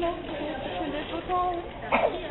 通，顺着疏通。